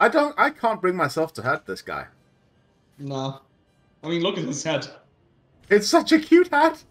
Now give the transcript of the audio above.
I don't. I can't bring myself to hurt this guy. No. I mean, look at his head. It's such a cute hat.